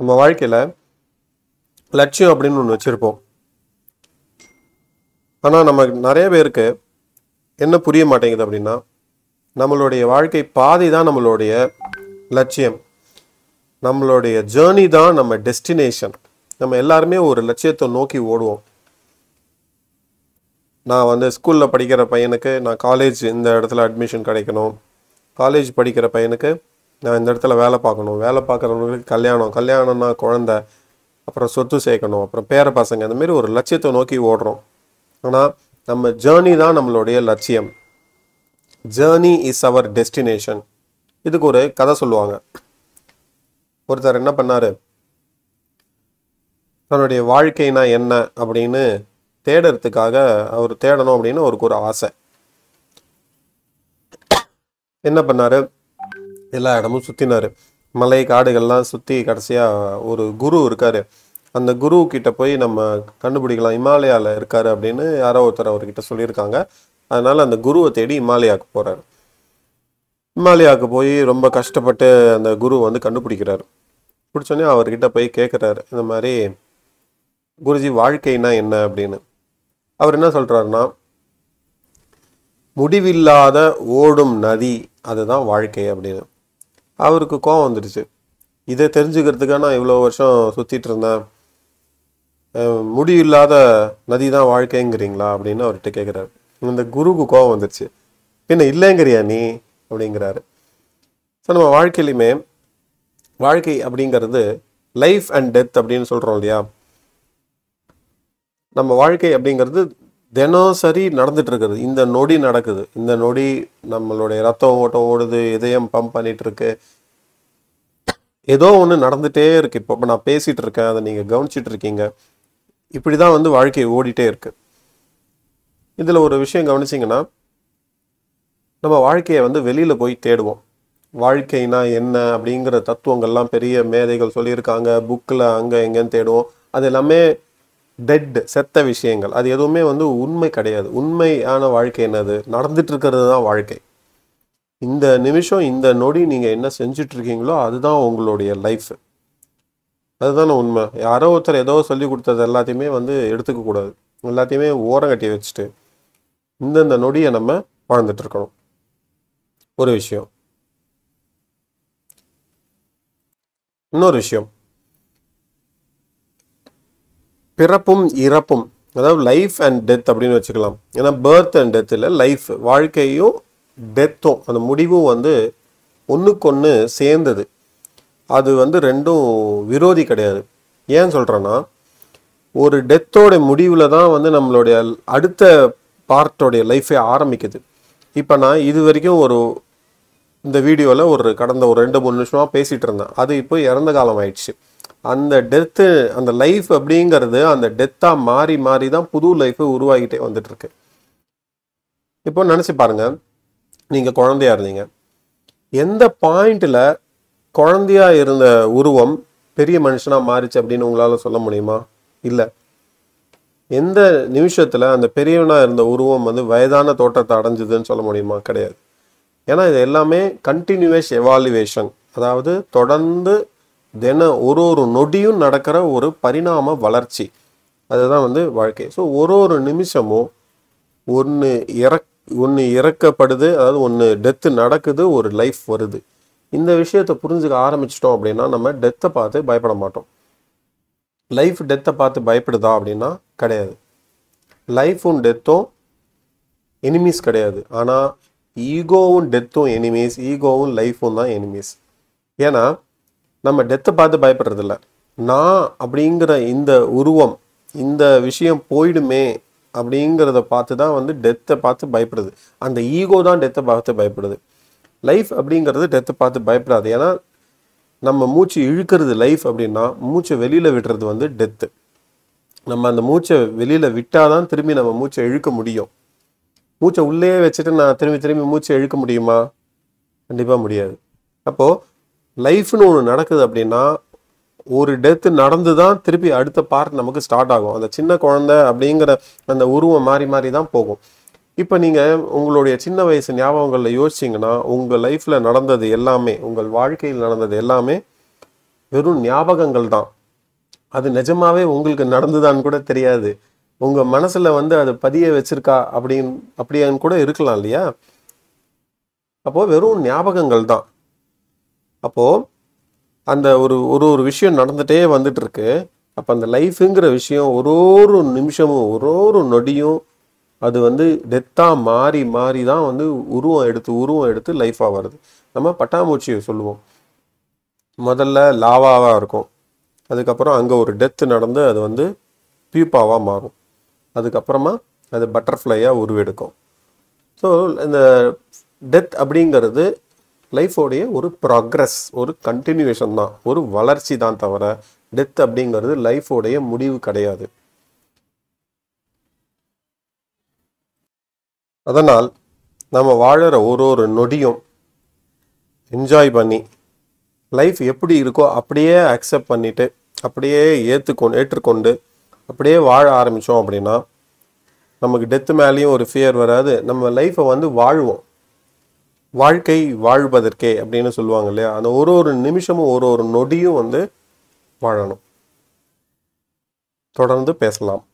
நம்ம வாழ்க்கையில் லட்சியம் அப்படின்னு ஒன்று வச்சுருப்போம். ஆனால் நம்ம நிறைய பேருக்கு என்ன புரிய மாட்டேங்குது அப்படின்னா நம்மளுடைய வாழ்க்கை பாதி தான் நம்மளுடைய லட்சியம். நம்மளுடைய ஜேர்னி தான் நம்ம டெஸ்டினேஷன் நம்ம எல்லாருமே ஒரு லட்சியத்தை நோக்கி ஓடுவோம். நான் வந்து ஸ்கூலில் படிக்கிற பையனுக்கு நான் காலேஜ் இந்த இடத்துல அட்மிஷன் கிடைக்கணும். காலேஜ் படிக்கிற பையனுக்கு நான் இந்த இடத்துல வேலை பார்க்கணும். வேலை பார்க்குறவங்களுக்கு கல்யாணம். கல்யாணம்னா குழந்த அப்புறம் சொத்து சேர்க்கணும் அப்புறம் பேர பசங்க இந்த மாதிரி ஒரு லட்சியத்தை நோக்கி ஓடுறோம். ஆனால் நம்ம ஜேர்னி தான் நம்மளுடைய லட்சியம். ஜேர்னி இஸ் அவர் டெஸ்டினேஷன் இதுக்கு ஒரு கதை சொல்லுவாங்க. ஒருத்தர் என்ன பண்ணார்? தன்னுடைய வாழ்க்கைனா என்ன அப்படின்னு தேடுறதுக்காக அவர் தேடணும் அப்படின்னு அவருக்கு ஒரு ஆசை. என்ன பண்ணாரு? எல்லா இடமும் சுற்றினார் மலை காடுகள்லாம் சுற்றி கடைசியாக ஒரு குரு இருக்கார். அந்த குரு கிட்ட போய் நம்ம கண்டுபிடிக்கலாம் இமாலயாவில் இருக்காரு அப்படின்னு யாரோ ஒருத்தர் அவர்கிட்ட சொல்லியிருக்காங்க. அதனால் அந்த குருவை தேடி இமாலயாவுக்கு போகிறார் இமாலயாவுக்கு போய் ரொம்ப கஷ்டப்பட்டு அந்த குரு வந்து கண்டுபிடிக்கிறாரு. பிடிச்சோன்னே அவர்கிட்ட போய் கேட்குறாரு இந்த மாதிரி குருஜி வாழ்க்கைனா என்ன? அப்படின்னு. அவர் என்ன சொல்கிறாருன்னா முடிவில்லாத ஓடும் நதி அதுதான் வாழ்க்கை அப்படின்னு. அவருக்கு கோவம் வந்துடுச்சு. இதை தெரிஞ்சுக்கிறதுக்காக நான் இவ்வளோ வருஷம் சுற்றிட்டு இருந்தேன். முடியில்லாத நதி தான் வாழ்க்கைங்கிறீங்களா அப்படின்னு அவர்கிட்ட கேட்குறாரு இந்த குருக்கு கோவம் வந்துடுச்சு. பின்ன இல்லைங்கிறியா நீ? அப்படிங்கிறாரு. ஸோ நம்ம வாழ்க்கையிலுமே வாழ்க்கை அப்படிங்கிறது லைஃப் அண்ட் டெத் அப்படின்னு சொல்கிறோம் இல்லையா? நம்ம வாழ்க்கை அப்படிங்கிறது தினசரி நடந்துட்டு இருக்குது இந்த நொடி நடக்குது. இந்த நொடி நம்மளுடைய ரத்தம் ஓட்டம் ஓடுது இதயம் பம்ப் பண்ணிட்டு இருக்கு ஏதோ ஒன்று நடந்துட்டே இருக்கு. இப்போ இப்போ நான் பேசிட்டு இருக்கேன் அதை நீங்கள் கவனிச்சிட்டு இருக்கீங்க இப்படி தான் வந்து வாழ்க்கை ஓடிட்டே இருக்கு. இதில் ஒரு விஷயம் கவனிச்சிங்கன்னா நம்ம வாழ்க்கையை வந்து வெளியில் போய் தேடுவோம். வாழ்க்கைனா என்ன அப்படிங்கிற தத்துவங்கள்லாம் பெரிய மேதைகள் சொல்லியிருக்காங்க. புக்கில் அங்கே எங்கேன்னு தேடுவோம். அது எல்லாமே டெட் செத்த விஷயங்கள். அது எதுவுமே வந்து உண்மை கிடையாது. உண்மையான வாழ்க்கை என்னது? நடந்துட்டு இருக்கிறது தான் வாழ்க்கை. இந்த நிமிஷம் இந்த நொடி நீங்கள் என்ன செஞ்சுட்டு இருக்கீங்களோ அதுதான் உங்களுடைய லைஃப் அதுதானே உண்மை. யாரோ ஒருத்தர் ஏதோ சொல்லி கொடுத்தது எல்லாத்தையுமே வந்து எடுத்துக்க கூடாது. எல்லாத்தையுமே ஓரம் கட்டி வச்சுட்டு இந்தந்த நொடியை நம்ம வாழ்ந்துட்டு இருக்கணும் ஒரு விஷயம். இன்னொரு விஷயம். பிறப்பும் இறப்பும் அதாவது லைஃப் அண்ட் டெத் அப்படின்னு வச்சுக்கலாம். ஏன்னா பர்த் அண்ட் டெத் இல்லை லைஃப் வாழ்க்கையும் டெத்தும் அந்த முடிவும் வந்து ஒன்றுக்கொன்று சேர்ந்தது. அது வந்து ரெண்டும் விரோதி கிடையாது. ஏன் சொல்கிறேன்னா ஒரு டெத்தோட முடிவில் தான் வந்து நம்மளுடைய அடுத்த பார்ட்டோடைய லைஃபே ஆரம்பிக்குது. இப்போ நான் இது வரைக்கும் ஒரு இந்த வீடியோவில் ஒரு கடந்த ஒரு ரெண்டு மூணு நிமிஷமாக பேசிகிட்டு இருந்தேன். அது இப்போ இறந்த காலம் ஆயிடுச்சு. அந்த டெத்து அந்த லைஃப் அப்படிங்கிறது அந்த டெத்தாக மாறி மாறி தான் புது லைஃப்பு உருவாகிட்டே வந்துட்டுருக்கு. இப்போ நினச்சி பாருங்க. நீங்கள் குழந்தையா இருந்தீங்க. எந்த பாயிண்டில் குழந்தையா இருந்த உருவம் பெரிய மனுஷனாக மாறிச்சு அப்படின்னு உங்களால் சொல்ல முடியுமா? இல்லை. எந்த நிமிஷத்தில் அந்த பெரியவனாக இருந்த உருவம் வந்து வயதான தோற்றத்தை அடைஞ்சதுன்னு சொல்ல முடியுமா? கிடையாது. ஏன்னா இது எல்லாமே கண்டினியூஸ் எவாலுவேஷன் அதாவது தொடர்ந்து தின ஒரு ஒரு நொடியும் நடக்கிற ஒரு பரிணாம வளர்ச்சி. அதுதான் வந்து வாழ்க்கை. ஸோ ஒரு ஒரு நிமிஷமும் ஒன்று இறக் ஒன்று இறக்கப்படுது அதாவது ஒன்று டெத்து நடக்குது ஒரு லைஃப் வருது. இந்த விஷயத்தை புரிஞ்சுக்க ஆரம்பிச்சிட்டோம் அப்படின்னா நம்ம டெத்தை பார்த்து பயப்பட மாட்டோம். லைஃப் டெத்தை பார்த்து பயப்படுதா அப்படின்னா கிடையாது. லைஃபும் டெத்தும் எனிமீஸ் கிடையாது. ஆனால் ஈகோவும் டெத்தும் எனிமீஸ் ஈகோவும் லைஃப்பும் தான் எனிமீஸ் ஏன்னா நம்ம டெத்தை பார்த்து பயப்படுறதில்ல. நான் அப்படிங்கிற இந்த உருவம் இந்த விஷயம் போயிடுமே அப்படிங்கிறத பார்த்து தான் வந்து டெத்தை பார்த்து பயப்படுது. அந்த ஈகோ தான் டெத்தை பார்த்து பயப்படுது. லைஃப் அப்படிங்கிறது டெத்தை பார்த்து பயப்படாது. ஏன்னா நம்ம மூச்சு இழுக்கிறது லைஃப் அப்படின்னா மூச்சை வெளியில் விடுறது வந்து டெத்து நம்ம அந்த மூச்சை வெளியில் விட்டால் தான் திரும்பி நம்ம மூச்சை இழுக்க முடியும். மூச்சை உள்ளே வச்சுட்டு நான் திரும்பி திரும்பி மூச்சை இழுக்க முடியுமா? கண்டிப்பாக முடியாது. அப்போது லைஃப்னு ஒன்று நடக்குது அப்படின்னா ஒரு டெத்து நடந்து தான் திருப்பி அடுத்த பார்ட் நமக்கு ஸ்டார்ட் ஆகும். அந்த சின்ன குழந்தை அப்படிங்கிற அந்த உருவம் மாறி மாறி தான் போகும். இப்போ நீங்கள் உங்களுடைய சின்ன வயசு ஞாபகங்களில் யோசிச்சிங்கன்னா உங்கள் லைஃப்பில் நடந்தது எல்லாமே உங்கள் வாழ்க்கையில் நடந்தது எல்லாமே வெறும் ஞாபகங்கள் தான். அது நிஜமாவே உங்களுக்கு நடந்துதான்னு கூட தெரியாது. உங்கள் மனசில் வந்து அது பதிய வச்சிருக்கா அப்படின்னு அப்படியான்னு கூட இருக்கலாம் இல்லையா? அப்போது வெறும் ஞாபகங்கள் தான். அப்போது அந்த ஒரு ஒரு ஒரு விஷயம் நடந்துகிட்டே வந்துட்டுருக்கு. அப்போ அந்த லைஃபுங்கிற விஷயம் ஒரு ஒரு நிமிஷமும் ஒரு ஒரு நொடியும் அது வந்து டெத்தாக மாறி மாறி தான் வந்து உருவம் எடுத்து உருவம் எடுத்து லைஃபாக வருது. நம்ம பட்டாமூச்சியை சொல்லுவோம். முதல்ல லாவாவாக இருக்கும். அதுக்கப்புறம் அங்கே ஒரு டெத்து நடந்து அது வந்து பியூப்பாவாக மாறும். அதுக்கப்புறமா அது பட்டர்ஃப்ளையாக உருவெடுக்கும். ஸோ இந்த டெத் அப்படிங்கிறது லைஃபோடைய ஒரு ப்ராக்ரஸ் ஒரு கண்டினியூவேஷன் தான். ஒரு வளர்ச்சி தான் தவிர டெத் அப்படிங்கிறது லைஃபோடைய முடிவு கிடையாது. அதனால் நம்ம வாழற ஒரு ஒரு நொடியும் என்ஜாய் பண்ணி லைஃப் எப்படி இருக்கோ அப்படியே அக்செப்ட் பண்ணிட்டு அப்படியே ஏற்றுக்கொண்டு ஏற்றுக்கொண்டு அப்படியே வாழ ஆரம்பித்தோம் அப்படின்னா நமக்கு டெத்து மேலேயும் ஒரு ஃபியர் வராது. நம்ம லைஃப்பை வந்து வாழ்வோம். வாழ்க்கை வாழ்வதற்கே அப்படின்னு சொல்லுவாங்க இல்லையா? அந்த ஒரு ஒரு நிமிஷமும் ஒரு ஒரு நொடியும் வந்து வாழணும். தொடர்ந்து பேசலாம்.